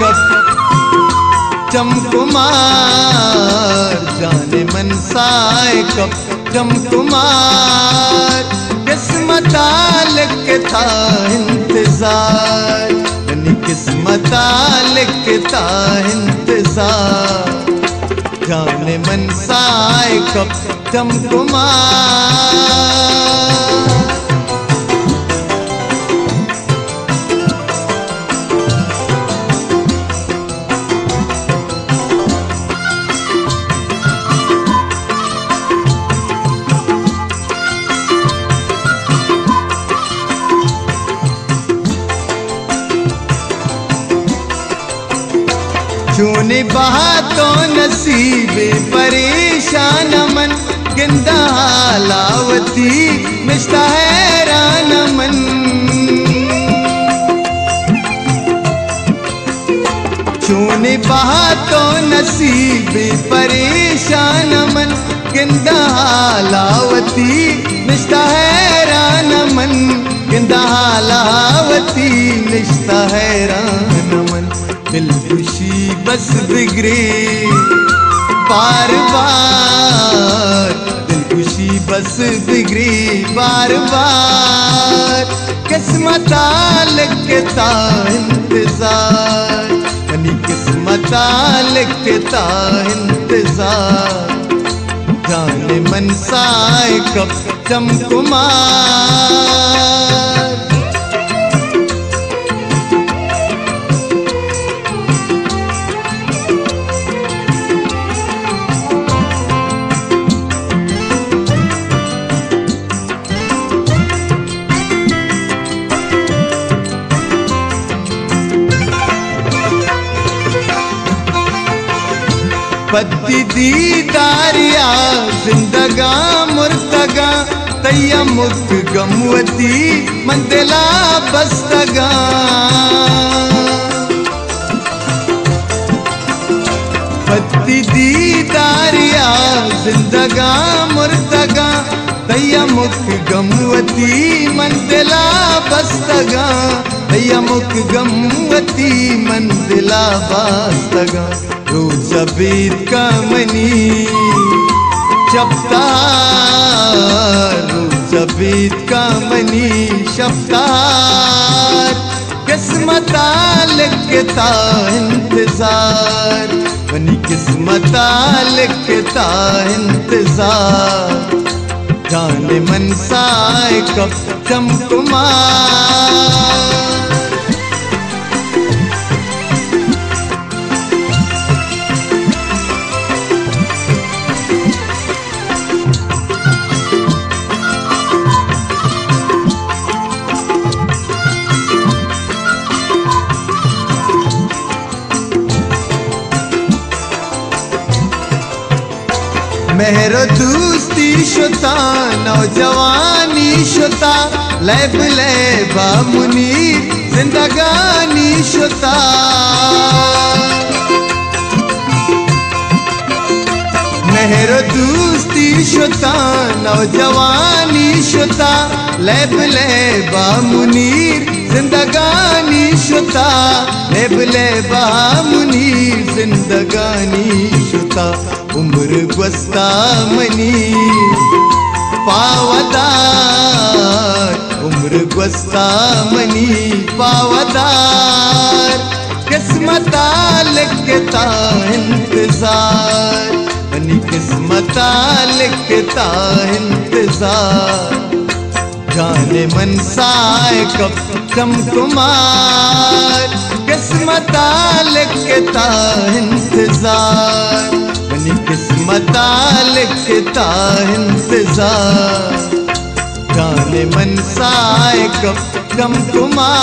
कब चमकुमार जाने मन साए कब चमकुमार किस्मत के था इंतज़ार। यानी किस्मत के था इंतज़ार। जाने मन साए कब चमकुमार चूने बहा तो नसीबे परेशान मन गिंदा लावती मिश्ता हैरान मन चूने बहा तो नसीबे परेशान मन गिंदा लावती मिश्ता हैरान मन गिंदा लावती खुशी बस बिगड़े बार बार दिल खुशी बस बिगड़ी बार बार किस्मत लिखता इंतज़ार, यानी किस्मत लिखता इंतज़ार। जाने मन साए कब चमकुमार पत्ती दीदारिया, जिंदगा मुर्तगा, तैया मुख गमवती, मंदिला बस्तगा। पत्ती दीदारिया, जिंदगा मुर्तगा, तैया मुख गमवती, मंदिला बस्तगा। तैया मुख गमवती, मंदिला बस्तगा। रोज बीत का मनी। शब्दार रोज बीत का मनी। शब्दार, किस्मत लिखता इंतज़ार। मनी किस्मत लिखता इंतज़ार। जाने मन साए कब चमकुमार मेहरो दोस्ती शुता नौजवानी शुता लैब ले बामुनी जिंदगानी शुता मेहरो दोस्ती शुता नौजवानी शुता लैब ले बामुनीर जिंदगानी शुता लैब ले बामुनीर जिंदगानी शुता उम्र गुस्ता मनी, पावदार। उम्र गुस्ता मनी, पावदार। किस्मत लिखता इंतज़ार, मनी किस्मत लिखता इंतज़ार। जाने मन साए कब चमकुमार किस्मत लिखता इंतज़ार। किस्मत लिखता इंतज़ार। जाने मन साए कब चमकुमार